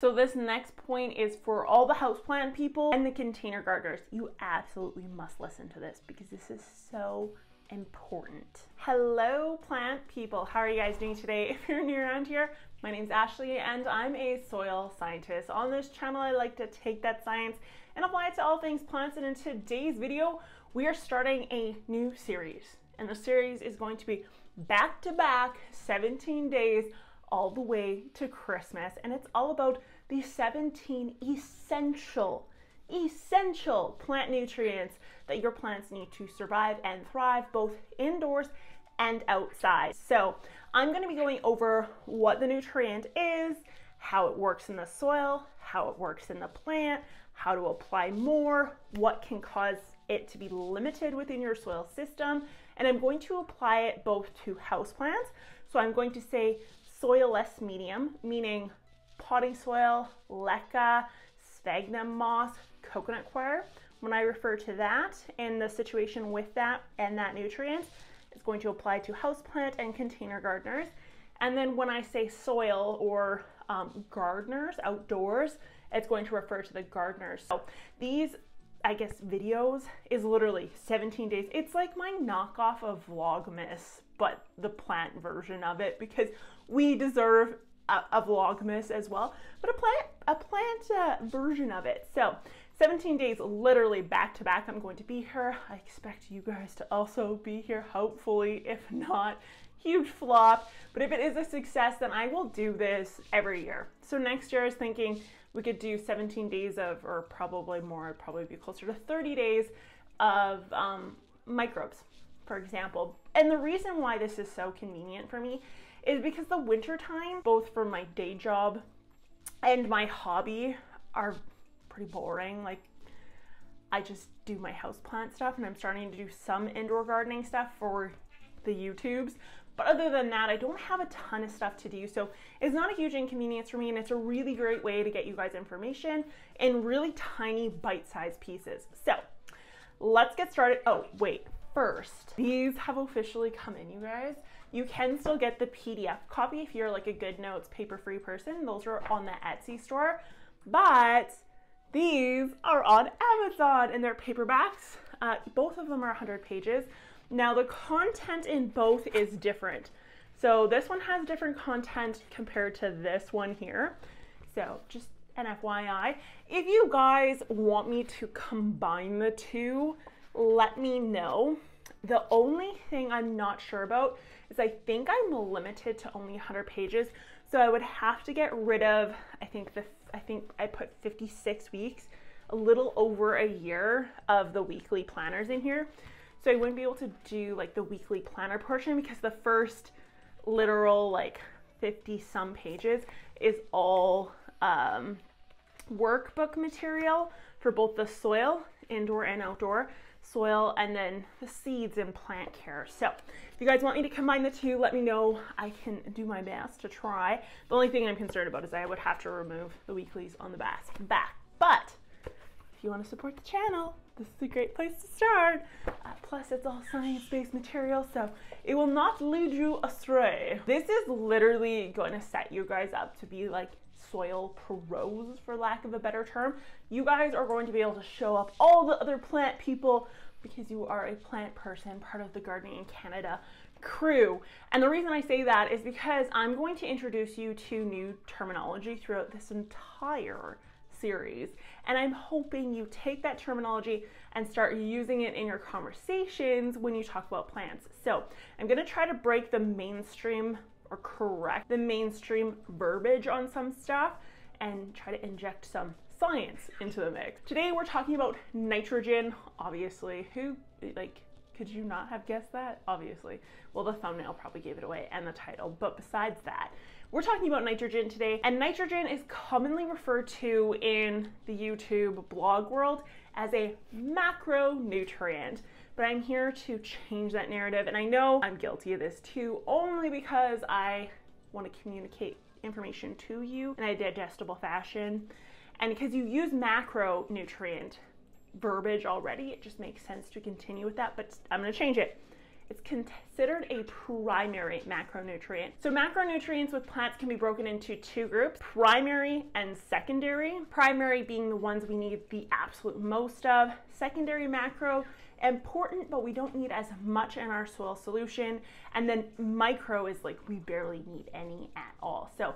So this next point is for all the houseplant people and the container gardeners. You absolutely must listen to this because this is so important. Hello plant people, how are you guys doing today? If you're new around here, my name's Ashley and I'm a soil scientist. On this channel, I like to take that science and apply it to all things plants. And in today's video, we are starting a new series. And the series is going to be back to back 17 days all the way to Christmas. And it's all about the 17 essential, essential plant nutrients that your plants need to survive and thrive both indoors and outside. So I'm gonna be going over what the nutrient is, how it works in the soil, how it works in the plant, how to apply more, what can cause it to be limited within your soil system, and I'm going to apply it both to houseplants. So I'm going to say soilless medium, meaning potting soil, leca, sphagnum moss, coconut coir. When I refer to that and the situation with that and that nutrient, it's going to apply to houseplant and container gardeners. And then when I say soil or um, gardeners outdoors, it's going to refer to the gardeners. So these, I guess, videos is literally 17 days. It's like my knockoff of Vlogmas, but the plant version of it because we deserve a, a Vlogmas as well, but a plant, a plant uh, version of it. So 17 days literally back to back I'm going to be here. I expect you guys to also be here, hopefully. If not, huge flop. But if it is a success, then I will do this every year. So next year I was thinking we could do 17 days of, or probably more, I'd probably be closer to 30 days of um, microbes, for example. And the reason why this is so convenient for me is because the winter time, both for my day job and my hobby, are pretty boring. Like, I just do my houseplant stuff and I'm starting to do some indoor gardening stuff for the YouTubes. But other than that, I don't have a ton of stuff to do. So it's not a huge inconvenience for me and it's a really great way to get you guys information in really tiny bite-sized pieces. So let's get started. Oh, wait, first, these have officially come in, you guys. You can still get the PDF copy if you're like a GoodNotes paper-free person. Those are on the Etsy store. But these are on Amazon and they're paperbacks. Uh, both of them are 100 pages. Now the content in both is different. So this one has different content compared to this one here. So just an FYI. If you guys want me to combine the two, let me know. The only thing I'm not sure about is I think I'm limited to only 100 pages. So I would have to get rid of, I think the, I think I put 56 weeks, a little over a year of the weekly planners in here. So I wouldn't be able to do like the weekly planner portion because the first literal like 50 some pages is all um, workbook material for both the soil, indoor and outdoor, soil, and then the seeds and plant care. So if you guys want me to combine the two, let me know. I can do my best to try. The only thing I'm concerned about is I would have to remove the weeklies on the back. But if you want to support the channel, this is a great place to start. Uh, plus, it's all science-based material, so it will not lead you astray. This is literally going to set you guys up to be like soil pros, for lack of a better term. You guys are going to be able to show up all the other plant people because you are a plant person, part of the Gardening in Canada crew. And the reason I say that is because I'm going to introduce you to new terminology throughout this entire series. And I'm hoping you take that terminology and start using it in your conversations when you talk about plants. So I'm gonna try to break the mainstream or correct the mainstream verbiage on some stuff and try to inject some science into the mix. Today we're talking about nitrogen, obviously. Who, like, could you not have guessed that? Obviously. Well, the thumbnail probably gave it away and the title, but besides that, we're talking about nitrogen today, and nitrogen is commonly referred to in the YouTube blog world as a macronutrient but I'm here to change that narrative. And I know I'm guilty of this too, only because I want to communicate information to you in a digestible fashion. And because you use macronutrient verbiage already, it just makes sense to continue with that, but I'm gonna change it. it's considered a primary macronutrient. So macronutrients with plants can be broken into two groups, primary and secondary. Primary being the ones we need the absolute most of. Secondary macro important, but we don't need as much in our soil solution. And then micro is like we barely need any at all. So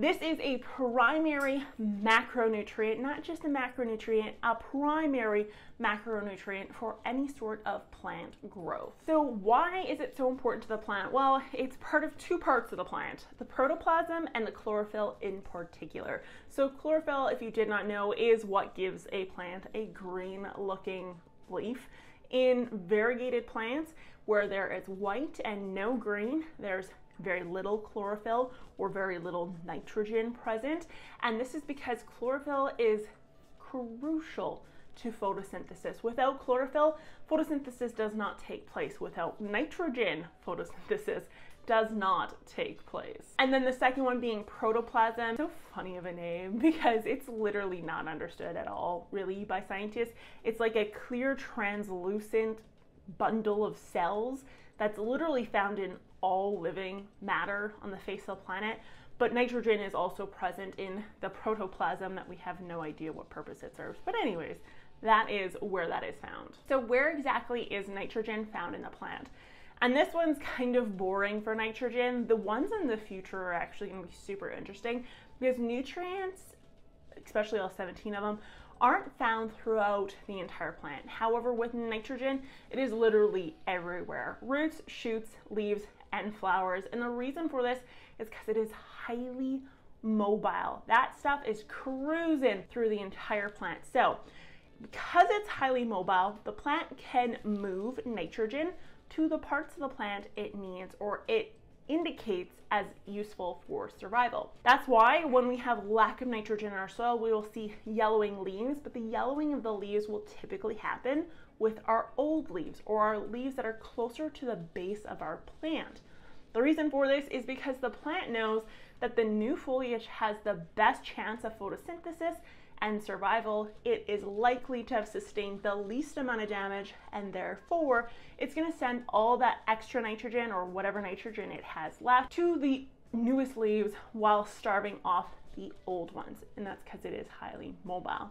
this is a primary macronutrient, not just a macronutrient, a primary macronutrient for any sort of plant growth. So why is it so important to the plant? Well, it's part of two parts of the plant, the protoplasm and the chlorophyll in particular. So chlorophyll, if you did not know, is what gives a plant a green looking leaf. In variegated plants, where there is white and no green, there's very little chlorophyll or very little nitrogen present. And this is because chlorophyll is crucial to photosynthesis. Without chlorophyll, photosynthesis does not take place. Without nitrogen, photosynthesis does not take place. And then the second one being protoplasm. So funny of a name because it's literally not understood at all, really, by scientists. It's like a clear, translucent bundle of cells that's literally found in all living matter on the face of the planet. But nitrogen is also present in the protoplasm that we have no idea what purpose it serves. But, anyways, that is where that is found. So, where exactly is nitrogen found in the plant? And this one's kind of boring for nitrogen. The ones in the future are actually going to be super interesting because nutrients, especially all 17 of them, aren't found throughout the entire plant. However, with nitrogen, it is literally everywhere roots, shoots, leaves, and flowers. And the reason for this is because it is highly mobile. That stuff is cruising through the entire plant. So, because it's highly mobile, the plant can move nitrogen to the parts of the plant it needs or it indicates as useful for survival. That's why when we have lack of nitrogen in our soil, we will see yellowing leaves, but the yellowing of the leaves will typically happen with our old leaves or our leaves that are closer to the base of our plant. The reason for this is because the plant knows that the new foliage has the best chance of photosynthesis and survival, it is likely to have sustained the least amount of damage, and therefore it's going to send all that extra nitrogen or whatever nitrogen it has left to the newest leaves while starving off the old ones, and that's because it is highly mobile.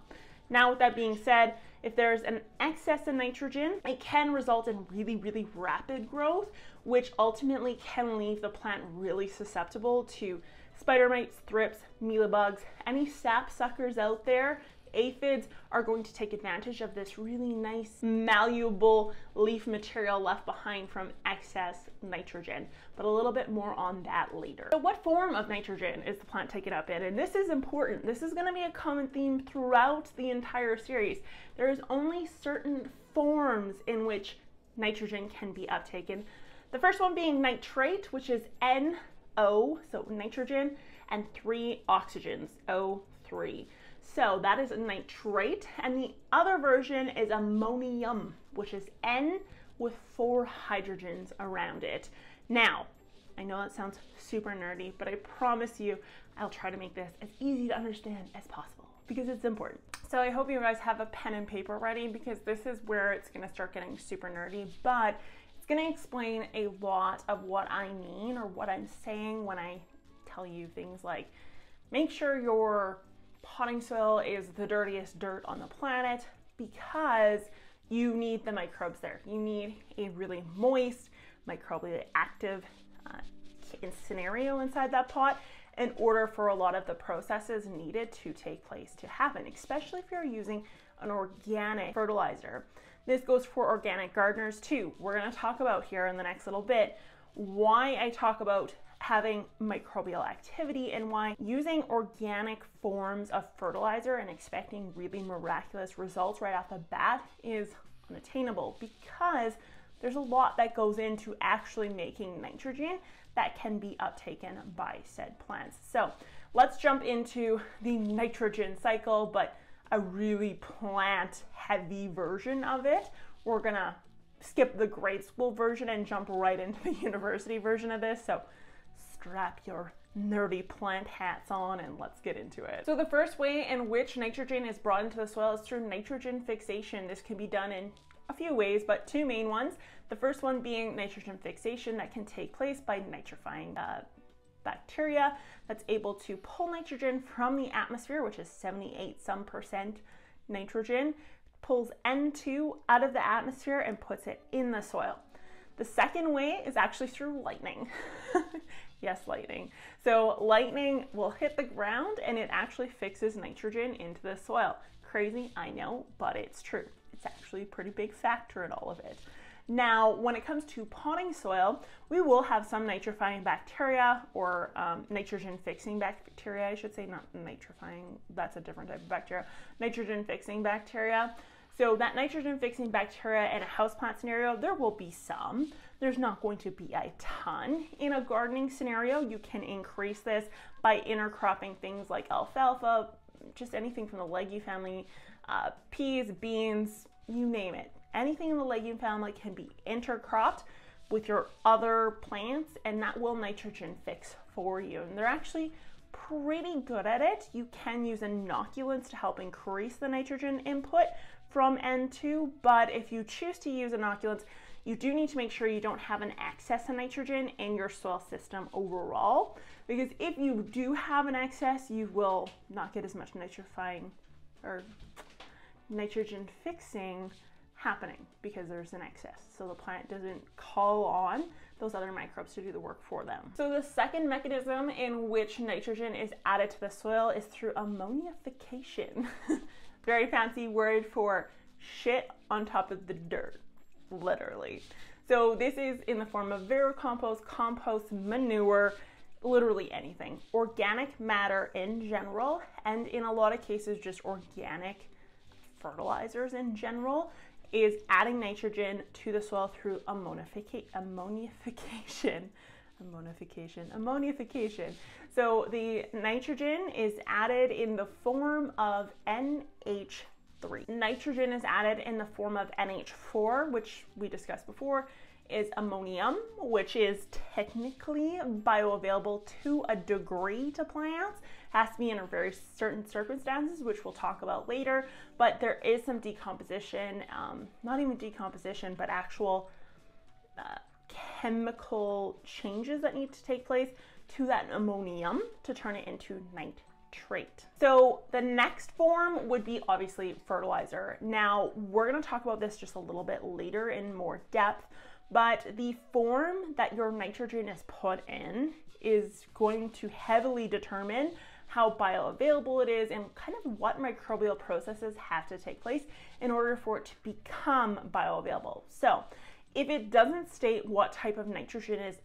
Now, with that being said, if there's an excess of nitrogen, it can result in really, really rapid growth, which ultimately can leave the plant really susceptible to spider mites, thrips, mealybugs, any sap suckers out there, aphids are going to take advantage of this really nice malleable leaf material left behind from excess nitrogen. But a little bit more on that later. So what form of nitrogen is the plant taking up in? And this is important. This is gonna be a common theme throughout the entire series. There is only certain forms in which nitrogen can be uptaken. The first one being nitrate, which is N O, so nitrogen, and three oxygens, O3. So that is a nitrate. And the other version is ammonium, which is N with four hydrogens around it. Now, I know that sounds super nerdy, but I promise you I'll try to make this as easy to understand as possible because it's important. So I hope you guys have a pen and paper ready because this is where it's gonna start getting super nerdy, but going to explain a lot of what I mean or what I'm saying when I tell you things like make sure your potting soil is the dirtiest dirt on the planet because you need the microbes there. You need a really moist, microbially active uh, scenario inside that pot in order for a lot of the processes needed to take place to happen, especially if you're using an organic fertilizer. This goes for organic gardeners too. We're going to talk about here in the next little bit why I talk about having microbial activity and why using organic forms of fertilizer and expecting really miraculous results right off the bat is unattainable because there's a lot that goes into actually making nitrogen that can be uptaken by said plants. So let's jump into the nitrogen cycle, but a really plant heavy version of it. We're gonna skip the grade school version and jump right into the university version of this. So strap your nerdy plant hats on and let's get into it. So the first way in which nitrogen is brought into the soil is through nitrogen fixation. This can be done in a few ways, but two main ones. The first one being nitrogen fixation that can take place by nitrifying uh, bacteria that's able to pull nitrogen from the atmosphere, which is 78 some percent nitrogen, pulls N2 out of the atmosphere and puts it in the soil. The second way is actually through lightning. yes, lightning. So lightning will hit the ground and it actually fixes nitrogen into the soil. Crazy, I know, but it's true. It's actually a pretty big factor in all of it. Now, when it comes to potting soil, we will have some nitrifying bacteria or um, nitrogen fixing bacteria, I should say, not nitrifying, that's a different type of bacteria, nitrogen fixing bacteria. So that nitrogen fixing bacteria in a houseplant scenario, there will be some. There's not going to be a ton. In a gardening scenario, you can increase this by intercropping things like alfalfa, just anything from the leggy family, uh, peas, beans, you name it. Anything in the legume family can be intercropped with your other plants and that will nitrogen fix for you. And they're actually pretty good at it. You can use inoculants to help increase the nitrogen input from N2, but if you choose to use inoculants, you do need to make sure you don't have an excess of nitrogen in your soil system overall, because if you do have an excess, you will not get as much nitrifying or nitrogen fixing happening because there's an excess. So the plant doesn't call on those other microbes to do the work for them. So the second mechanism in which nitrogen is added to the soil is through ammonification. Very fancy word for shit on top of the dirt, literally. So this is in the form of vermicompost, compost, manure, literally anything. Organic matter in general, and in a lot of cases, just organic fertilizers in general is adding nitrogen to the soil through ammonification. Ammonification, ammonification. So the nitrogen is added in the form of NH3. Nitrogen is added in the form of NH4, which we discussed before, is ammonium, which is technically bioavailable to a degree to plants. Has to be in very certain circumstances, which we'll talk about later. But there is some decomposition, um, not even decomposition, but actual uh, chemical changes that need to take place to that ammonium to turn it into nitrate. So the next form would be obviously fertilizer. Now we're gonna talk about this just a little bit later in more depth, but the form that your nitrogen is put in is going to heavily determine how bioavailable it is and kind of what microbial processes have to take place in order for it to become bioavailable. So if it doesn't state what type of nitrogen is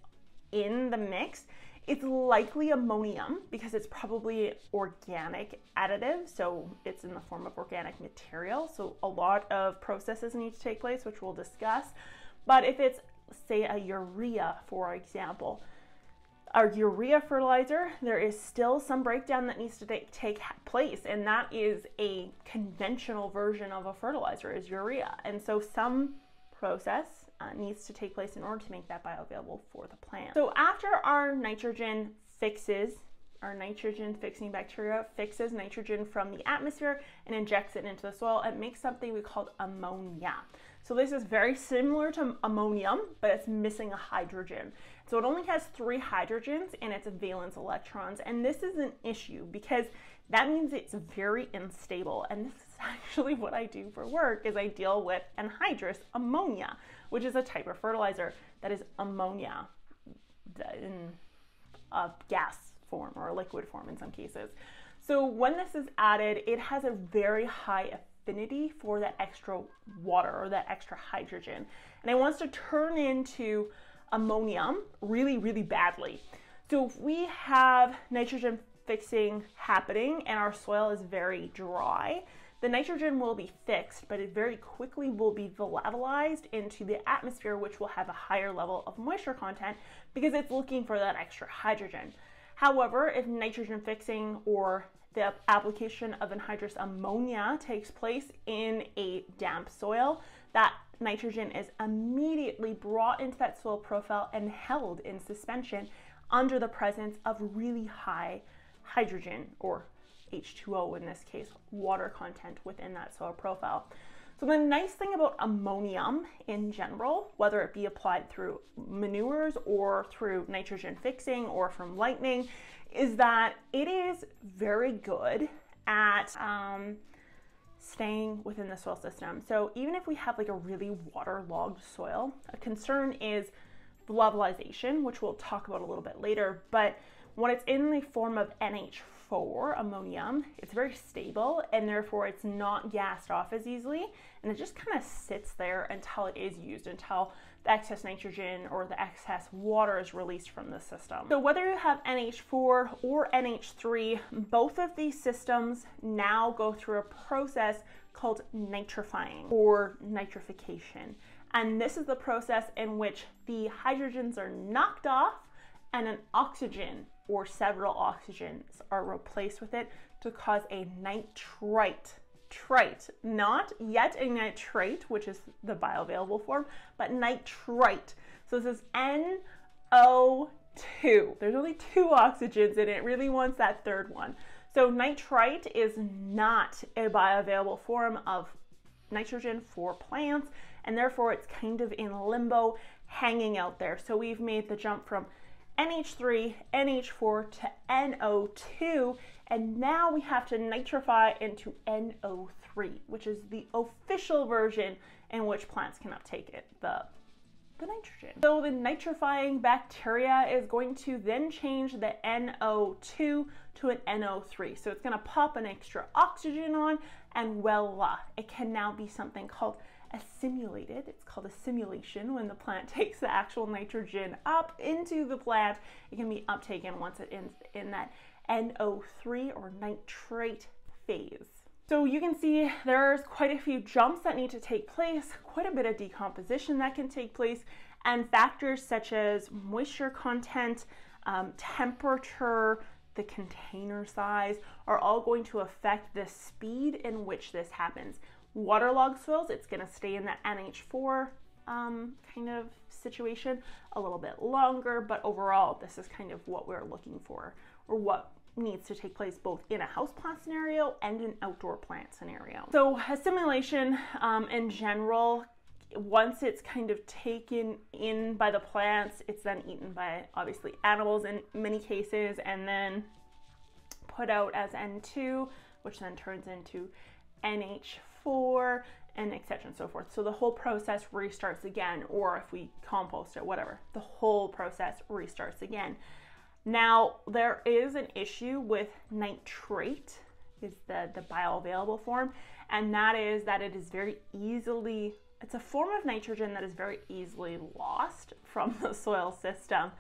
in the mix, it's likely ammonium because it's probably organic additive, so it's in the form of organic material. So a lot of processes need to take place, which we'll discuss. But if it's, say, a urea, for example, our urea fertilizer, there is still some breakdown that needs to take, place, and that is a conventional version of a fertilizer, is urea. And so some process uh, needs to take place in order to make that bioavailable for the plant. So after our nitrogen fixes, our nitrogen fixing bacteria fixes nitrogen from the atmosphere and injects it into the soil, it makes something we call ammonia. So this is very similar to ammonium, but it's missing a hydrogen. So it only has three hydrogens in its valence electrons, and this is an issue because that means it's very unstable. And this is actually what I do for work is I deal with anhydrous ammonia, which is a type of fertilizer that is ammonia in a gas form or a liquid form in some cases. So when this is added, it has a very high affinity for that extra water or that extra hydrogen. And it wants to turn into ammonium really, really badly. So if we have nitrogen fixing happening and our soil is very dry, the nitrogen will be fixed, but it very quickly will be volatilized into the atmosphere, which will have a higher level of moisture content because it's looking for that extra hydrogen. However, if nitrogen fixing or the application of anhydrous ammonia takes place in a damp soil, that nitrogen is immediately brought into that soil profile and held in suspension under the presence of really high hydrogen or H2O in this case, water content within that soil profile. So the nice thing about ammonium in general, whether it be applied through manures or through nitrogen fixing or from lightning, is that it is very good at um, staying within the soil system. So even if we have like a really waterlogged soil, a concern is the which we'll talk about a little bit later. But when it's in the form of NH4, ammonium, it's very stable and therefore it's not gassed off as easily. And it just kind of sits there until it is used, until the excess nitrogen or the excess water is released from the system. So whether you have NH4 or NH3, both of these systems now go through a process called nitrifying or nitrification. And this is the process in which the hydrogens are knocked off and an oxygen or several oxygens are replaced with it to cause a nitrite. Trite, not yet a nitrate, which is the bioavailable form, but nitrite. So this is NO2. There's only two oxygens in it. it really wants that third one. So nitrite is not a bioavailable form of nitrogen for plants, and therefore it's kind of in limbo, hanging out there. So we've made the jump from NH3, NH4 to NO2, and now we have to nitrify into NO3, which is the official version in which plants can uptake it, the, the nitrogen. So the nitrifying bacteria is going to then change the NO2 to an NO3. So it's gonna pop an extra oxygen on and voila, it can now be something called assimilated. It's called assimilation when the plant takes the actual nitrogen up into the plant. It can be uptaken once it ends in that NO3 or nitrate phase. So you can see there's quite a few jumps that need to take place, quite a bit of decomposition that can take place, and factors such as moisture content, um, temperature, the container size are all going to affect the speed in which this happens waterlogged soils, it's going to stay in that NH4 um, kind of situation a little bit longer, but overall, this is kind of what we're looking for or what needs to take place both in a houseplant scenario and an outdoor plant scenario. So assimilation um, in general, once it's kind of taken in by the plants, it's then eaten by obviously animals in many cases and then put out as N2, which then turns into NH4 for, and etc and so forth. So the whole process restarts again, or if we compost it, whatever, the whole process restarts again. Now, there is an issue with nitrate, is the, the bioavailable form, and that is that it is very easily, it's a form of nitrogen that is very easily lost from the soil system.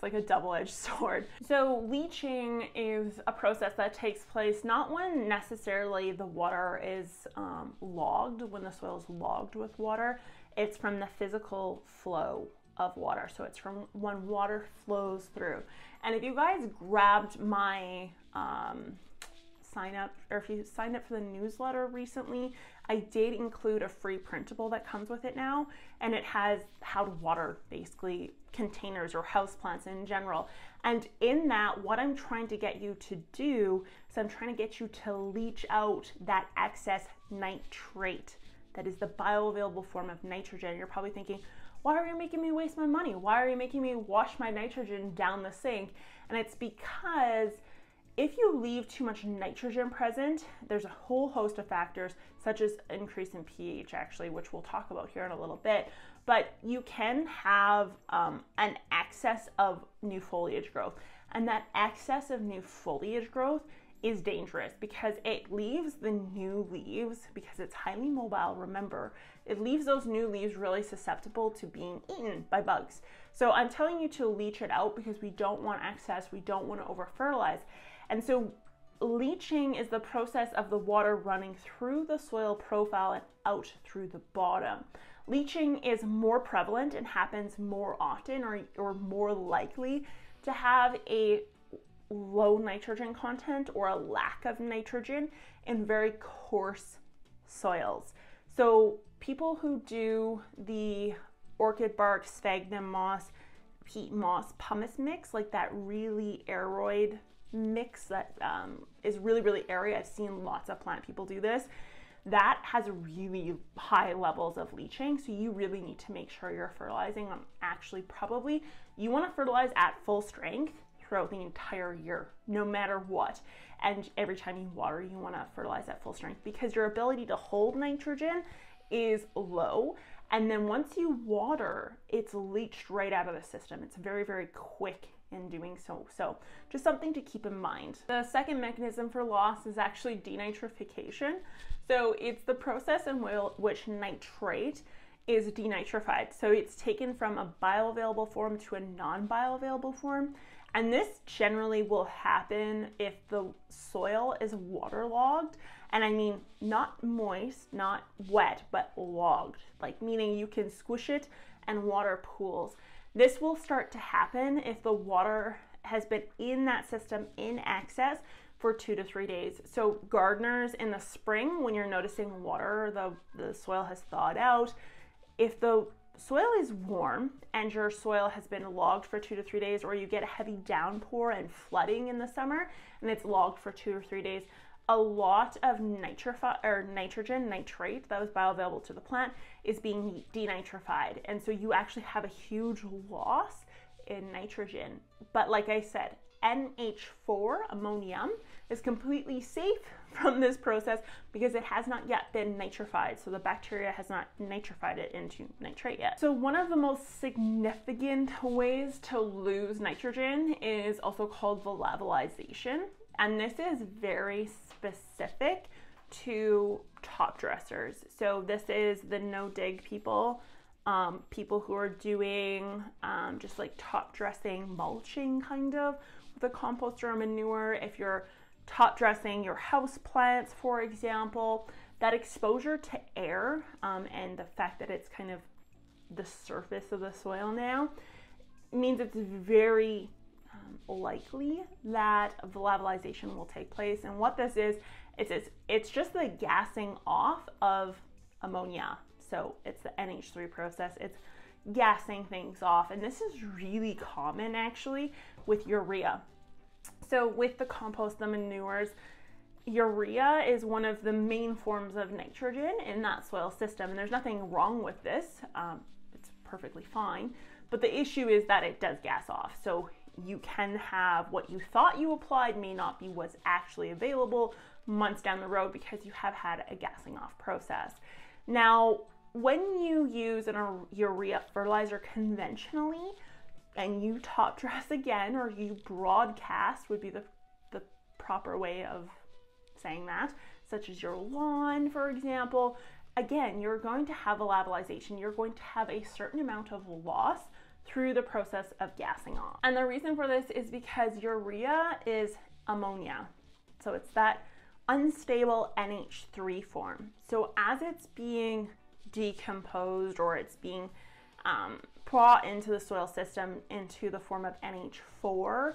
It's like a double edged sword. So, leaching is a process that takes place not when necessarily the water is um, logged, when the soil is logged with water, it's from the physical flow of water. So, it's from when water flows through. And if you guys grabbed my um, sign up, or if you signed up for the newsletter recently, I did include a free printable that comes with it now, and it has how to water basically containers or houseplants in general. And in that, what I'm trying to get you to do is I'm trying to get you to leach out that excess nitrate that is the bioavailable form of nitrogen. You're probably thinking, why are you making me waste my money? Why are you making me wash my nitrogen down the sink? And it's because if you leave too much nitrogen present, there's a whole host of factors, such as increase in pH, actually, which we'll talk about here in a little bit. But you can have um, an excess of new foliage growth, and that excess of new foliage growth is dangerous because it leaves the new leaves, because it's highly mobile, remember, it leaves those new leaves really susceptible to being eaten by bugs. So I'm telling you to leach it out because we don't want excess, we don't want to over fertilize. And so leaching is the process of the water running through the soil profile and out through the bottom. Leaching is more prevalent and happens more often or, or more likely to have a low nitrogen content or a lack of nitrogen in very coarse soils. So people who do the orchid bark, sphagnum moss, peat moss pumice mix, like that really aroid mix that um, is really, really airy. I've seen lots of plant people do this. that has really high levels of leaching. So you really need to make sure you're fertilizing them. Actually, probably you want to fertilize at full strength throughout the entire year, no matter what. And every time you water, you want to fertilize at full strength because your ability to hold nitrogen is low. And then once you water, it's leached right out of the system. It's very, very quick in doing so. So just something to keep in mind. The second mechanism for loss is actually denitrification. So it's the process in which nitrate is denitrified. So it's taken from a bioavailable form to a non-bioavailable form. And this generally will happen if the soil is waterlogged. And I mean, not moist, not wet, but logged, like meaning you can squish it and water pools. This will start to happen if the water has been in that system in excess for two to three days. So gardeners in the spring, when you're noticing water, the, the soil has thawed out, if the soil is warm and your soil has been logged for two to three days, or you get a heavy downpour and flooding in the summer and it's logged for two or three days, a lot of nitrifi- or nitrogen, nitrate that was bioavailable to the plant is being denitrified. And so you actually have a huge loss in nitrogen. But like I said, NH4 ammonium is completely safe from this process because it has not yet been nitrified. So the bacteria has not nitrified it into nitrate yet. So one of the most significant ways to lose nitrogen is also called volatilization. And this is very specific to top dressers. So this is the no dig people, um, people who are doing um, just like top dressing mulching kind of with a compost or manure. If you're top dressing your house plants, for example, that exposure to air um, and the fact that it's kind of the surface of the soil now means it's very um, likely that volatilization will take place. And what this is, it's, it's, it's just the gassing off of ammonia. So it's the NH3 process. It's gassing things off. And this is really common actually with urea. So with the compost, the manures, urea is one of the main forms of nitrogen in that soil system. And there's nothing wrong with this. Um, it's perfectly fine. But the issue is that it does gas off. So you can have what you thought you applied may not be what's actually available months down the road because you have had a gassing off process. Now, when you use an urea fertilizer conventionally and you top dress again or you broadcast would be the, the proper way of saying that, such as your lawn, for example, again, you're going to have a volatilization. You're going to have a certain amount of loss through the process of gassing off. And the reason for this is because urea is ammonia. So it's that unstable NH3 form. So as it's being decomposed or it's being um, brought into the soil system into the form of NH4,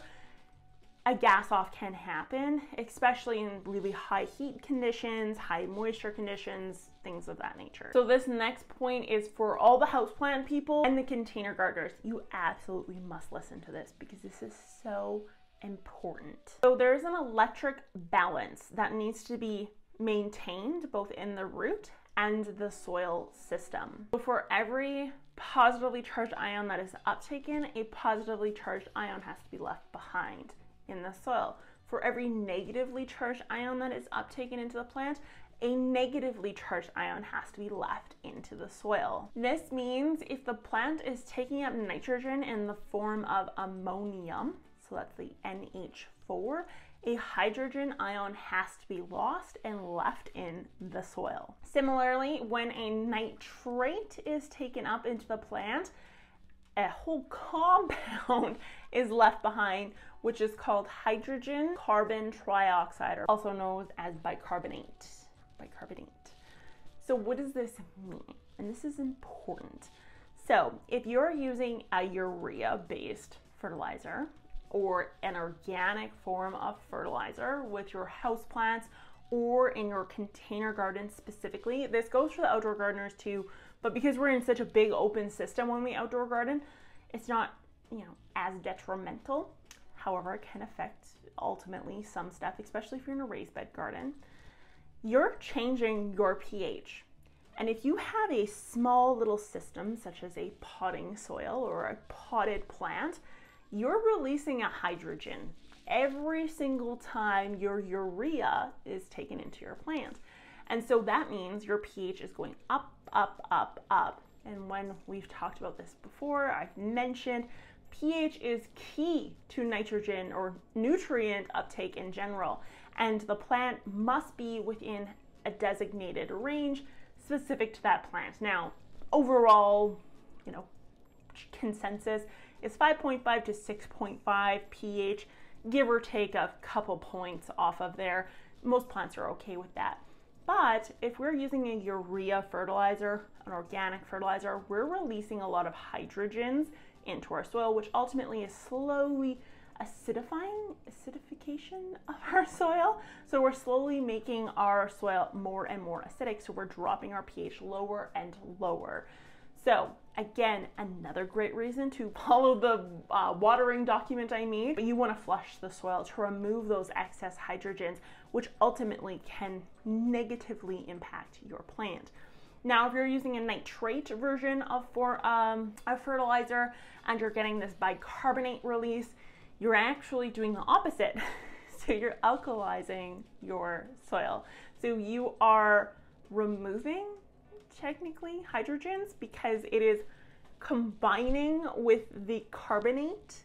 a gas off can happen, especially in really high heat conditions, high moisture conditions, things of that nature. So this next point is for all the houseplant people and the container gardeners. You absolutely must listen to this because this is so important. So there's an electric balance that needs to be maintained both in the root and the soil system. So for every positively charged ion that is uptaken, a positively charged ion has to be left behind in the soil. For every negatively charged ion that is uptaken into the plant, a negatively charged ion has to be left into the soil. This means if the plant is taking up nitrogen in the form of ammonium, so that's the NH4, a hydrogen ion has to be lost and left in the soil. Similarly, when a nitrate is taken up into the plant, a whole compound is left behind, which is called hydrogen carbon trioxide, or also known as bicarbonate. Bicarbonate. So, what does this mean? And this is important. So, if you're using a urea based fertilizer, or an organic form of fertilizer with your houseplants or in your container garden specifically. This goes for the outdoor gardeners too, but because we're in such a big open system when we outdoor garden, it's not, you know, as detrimental. However, it can affect ultimately some stuff, especially if you're in a raised bed garden. you're changing your pH. And if you have a small little system, such as a potting soil or a potted plant, you're releasing a hydrogen every single time your urea is taken into your plant. And so that means your pH is going up, up, up, up. And when we've talked about this before, I've mentioned pH is key to nitrogen or nutrient uptake in general. And the plant must be within a designated range specific to that plant. Now, overall, you know, consensus is 5.5 to 6.5 pH, give or take a couple points off of there. Most plants are okay with that. But if we're using a urea fertilizer, an organic fertilizer, we're releasing a lot of hydrogens into our soil, which ultimately is slowly acidifying, acidification of our soil. So we're slowly making our soil more and more acidic. So we're dropping our pH lower and lower. So again, another great reason to follow the uh, watering document I made. But you want to flush the soil to remove those excess hydrogens, which ultimately can negatively impact your plant. Now, if you're using a nitrate version of for um, a fertilizer and you're getting this bicarbonate release, you're actually doing the opposite. so you're alkalizing your soil. So you are removing technically hydrogens because it is combining with the carbonate,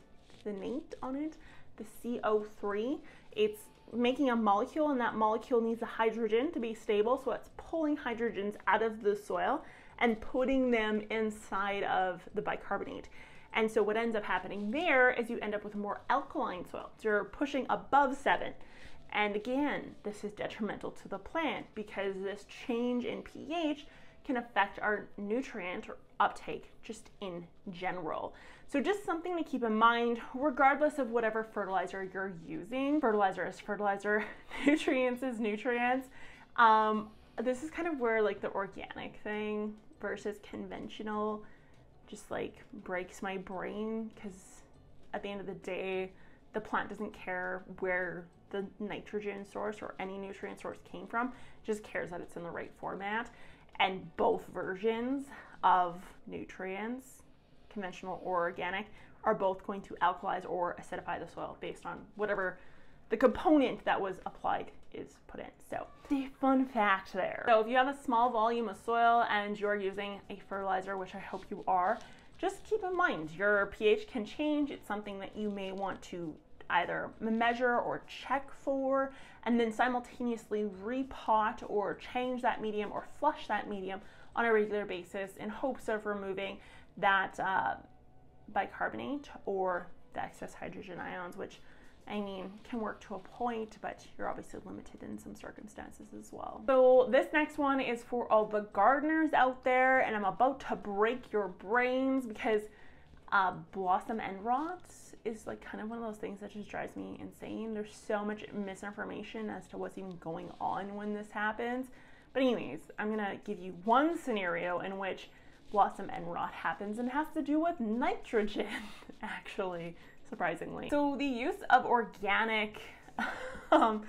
the nate on it, the CO3. It's making a molecule and that molecule needs a hydrogen to be stable. So it's pulling hydrogens out of the soil and putting them inside of the bicarbonate. And so what ends up happening there is you end up with more alkaline soil. So you're pushing above seven. And again, this is detrimental to the plant because this change in pH can affect our nutrient uptake just in general. So just something to keep in mind, regardless of whatever fertilizer you're using. Fertilizer is fertilizer, nutrients is nutrients. Um, this is kind of where like the organic thing versus conventional just like breaks my brain because at the end of the day, the plant doesn't care where the nitrogen source or any nutrient source came from, just cares that it's in the right format. And both versions of nutrients, conventional or organic, are both going to alkalize or acidify the soil based on whatever the component that was applied is put in. So, the fun fact there. So, if you have a small volume of soil and you're using a fertilizer, which I hope you are, just keep in mind your pH can change. It's something that you may want to either measure or check for, and then simultaneously repot or change that medium or flush that medium on a regular basis in hopes of removing that uh, bicarbonate or the excess hydrogen ions, which I mean, can work to a point, but you're obviously limited in some circumstances as well. So this next one is for all the gardeners out there, and I'm about to break your brains because uh, blossom end rot is like kind of one of those things that just drives me insane. There's so much misinformation as to what's even going on when this happens. But anyways, I'm gonna give you one scenario in which blossom end rot happens and has to do with nitrogen, actually surprisingly. So the use of organic um,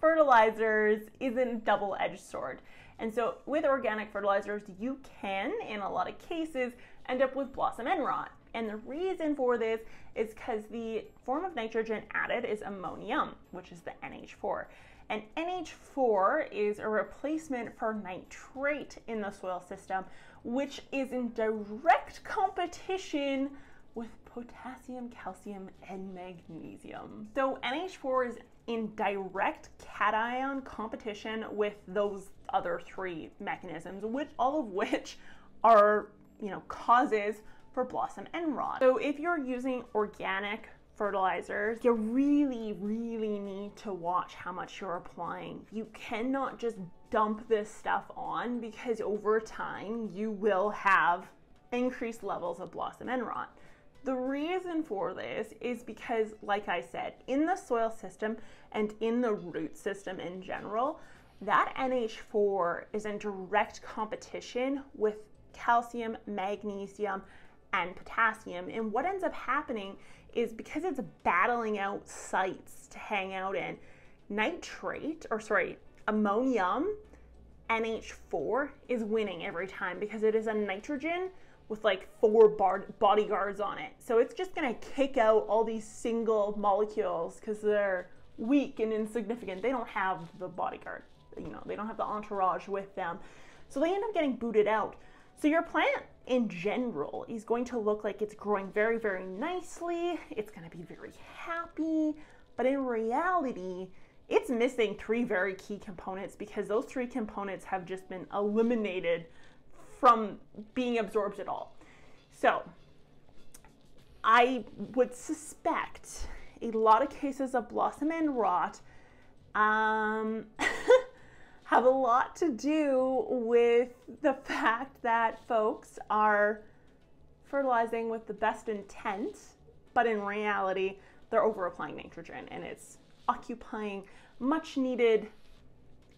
fertilizers is a double-edged sword. And so with organic fertilizers, you can, in a lot of cases, end up with blossom end rot. And the reason for this is because the form of nitrogen added is ammonium, which is the NH4. And NH4 is a replacement for nitrate in the soil system, which is in direct competition with potassium, calcium, and magnesium. So NH4 is in direct cation competition with those other three mechanisms, which all of which are, you know, causes for blossom end rot. So if you're using organic fertilizers, you really, really need to watch how much you're applying. You cannot just dump this stuff on because over time you will have increased levels of blossom end rot. The reason for this is because, like I said, in the soil system and in the root system in general, that NH4 is in direct competition with calcium, magnesium, and potassium. And what ends up happening is because it's battling out sites to hang out in, nitrate, or sorry, ammonium NH4 is winning every time because it is a nitrogen with like four bodyguards on it. So it's just going to kick out all these single molecules because they're weak and insignificant. They don't have the bodyguard, you know, they don't have the entourage with them. So they end up getting booted out. So your plant in general is going to look like it's growing very, very nicely. It's going to be very happy. But in reality, it's missing three very key components because those three components have just been eliminated from being absorbed at all. So I would suspect a lot of cases of blossom end rot um, have a lot to do with the fact that folks are fertilizing with the best intent, but in reality, they're over applying nitrogen and it's occupying much needed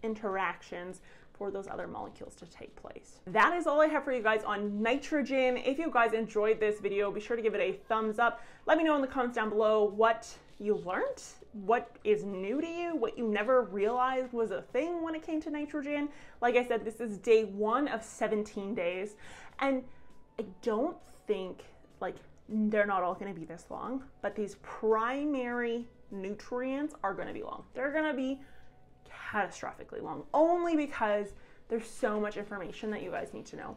interactions for those other molecules to take place. That is all I have for you guys on nitrogen. If you guys enjoyed this video, be sure to give it a thumbs up. Let me know in the comments down below what you learned, what is new to you, what you never realized was a thing when it came to nitrogen. Like I said, this is day one of 17 days, and I don't think like they're not all going to be this long, but these primary nutrients are going to be long. They're going to be catastrophically long, only because there's so much information that you guys need to know.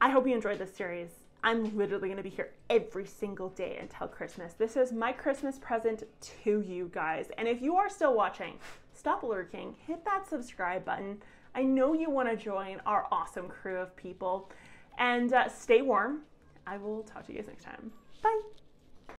I hope you enjoyed this series. I'm literally going to be here every single day until Christmas. This is my Christmas present to you guys. And if you are still watching, stop lurking, hit that subscribe button. I know you want to join our awesome crew of people. And uh, stay warm. I will talk to you guys next time. Bye.